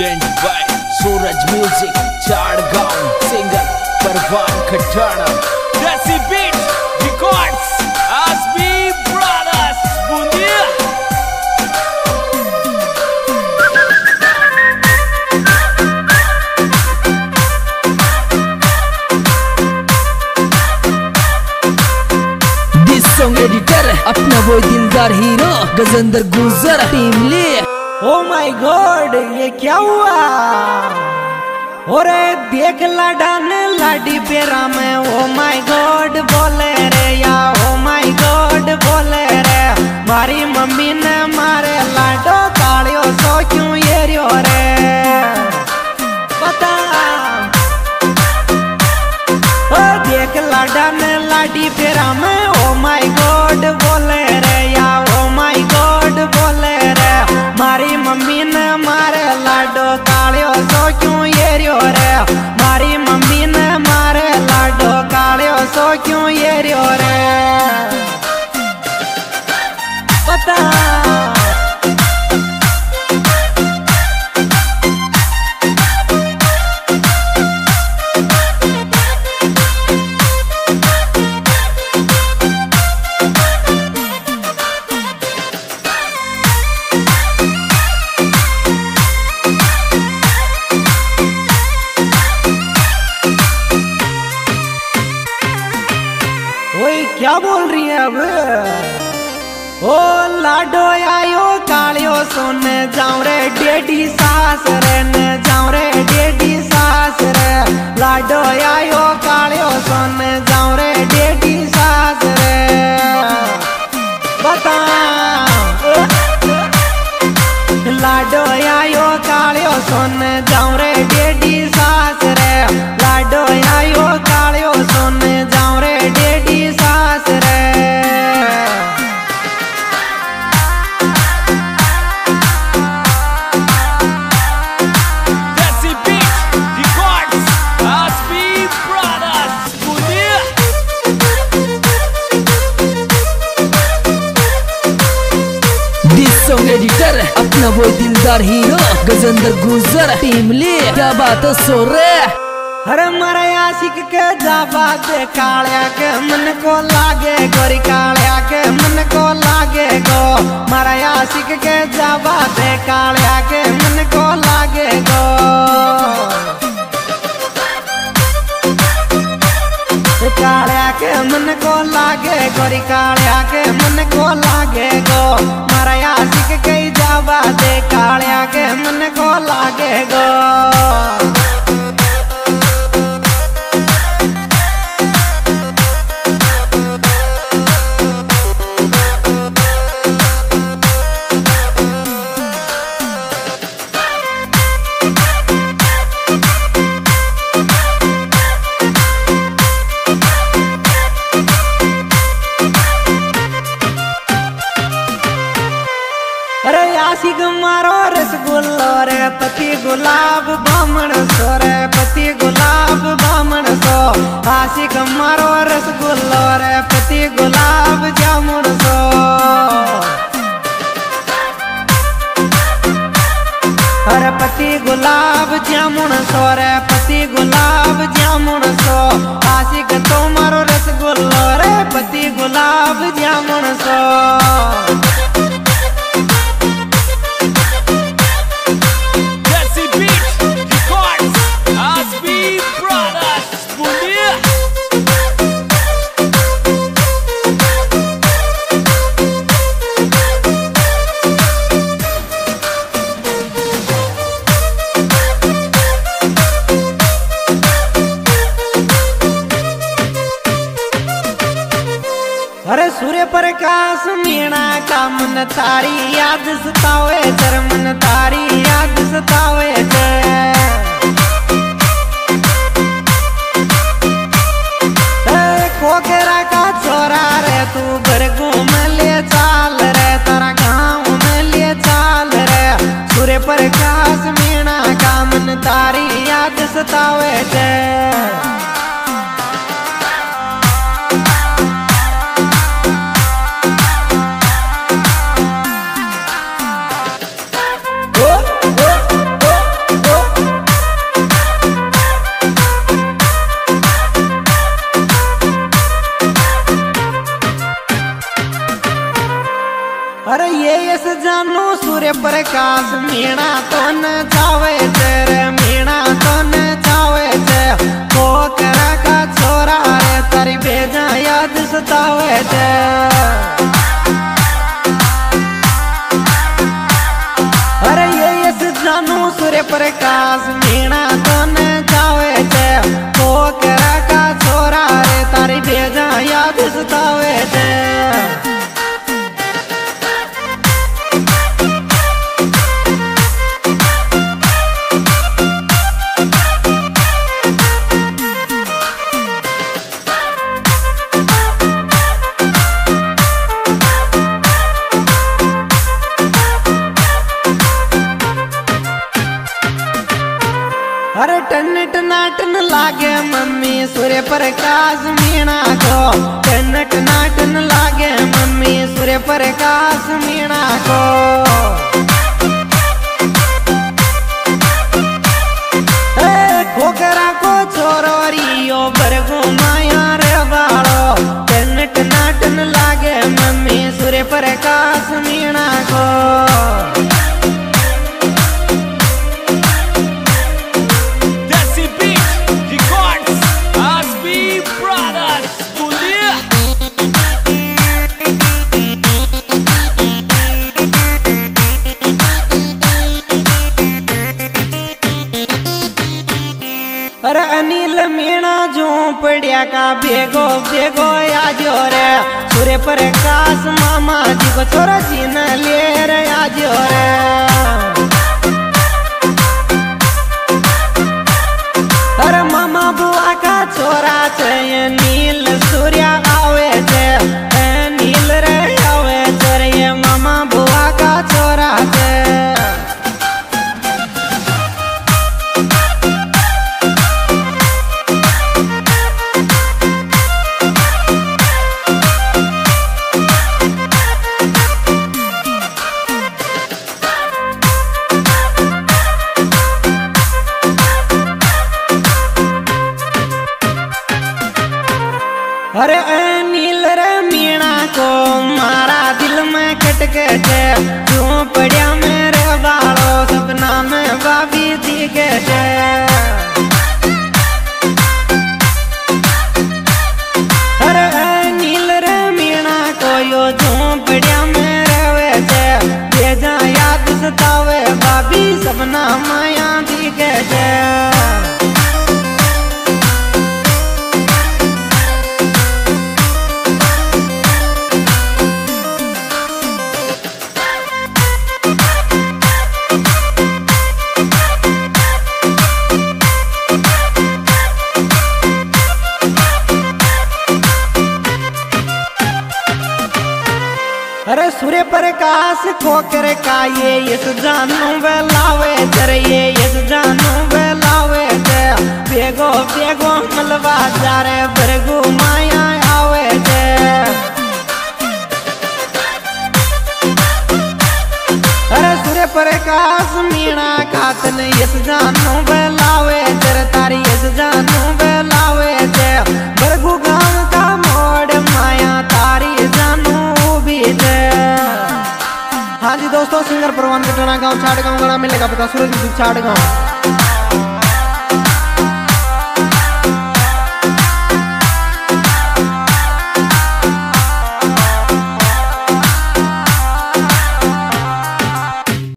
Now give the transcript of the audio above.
Present by Suraj music Chadgaon singer Parwan Khatana Desi beat records आसबी brothers बूंदिया अपना वो दिलदार हीरो, गजेंद्र गुजर टीम ले ओ माय गॉड ये क्या हुआ? और देख लाडा ने लाडी बेरा में लाडो आयो, कालियो सोन जाऊँ रे, डेडी सास रे, न जाऊँ रे, डेडी सास रे। लाडो आयो, कालियो सोन जाऊँ रे, डेडी सास रे। बता लाडो आयो, कालियो सोन जाऊँ रे, डेडी सास दिलदार हीरो गजेंद्र गुजर टीम ले, क्या बात सो रे हर मारा आशिक के जाबा दे कालिया के, मन को लागे गोरी कालिया के, मन को लागे गो। मारा आशिक के जाबा दे कालिया के, मन को लागे गो। को लागे गोरी कालिया के मन को लागे गो। मारा सिख के जावा दे कालिया के मन को लागे गो। आशिक मारो रसगुल्लो रे, पति गुलाब बामण सो रे, पति गुलाब बामण सो। आशिक मारो रसगुल्लो रे, पति गुलाब जामुन सो। अरे पति गुलाब जामुन सो रे, पति गुलाब जामुन सो। आशिक तो मारो रसगुल्लो रे, पति गुलाब जामुन सो। सूर्य प्रकाश, मीणा का मन तारी, याद सतावे जर मन तारी, याद सतावे जय। का छोरा रे, तू घर घूम ले चाल रे, तारा गाँव में ले चाल रे। सूर्य प्रकाश, मीणा का मन तारी, याद सतावे प्रकाश मीणा तो न जावे तेरे मीणा तो न जावे ते को करा का छोरा रे तारी बेजा याद सतावे ते अरे ये यस जानू सूर्य प्रकाश मीणा तो न जावे ते को करा का छोरा रे तारी बेजा याद सतावे लागे मम्मी सूर्य प्रकाश मीणा को। टनक नाटन लागे मम्मी सूर्य प्रकाश मीणा को। झोपड़िया का बेगो बेगो आज रे सूर्य प्रकाश मामा जी को में खटके छे क्यों पड़िया मेरे अरे सूर्य प्रकाश खोकर का ये यस जानू बेलावे जर ये यस जानू बेलावे जे बेगो बेगो मलबा जारे, बरगु माया आवे जे अरे सूर्य प्रकाश मीणा कातन यस जानू बेलावे हाँ जी दोस्तों, सिंगर प्रवान कटना गाँव छाड़ गाँव गड़ा मिलेगा पता सूरज छाड़ गाँव।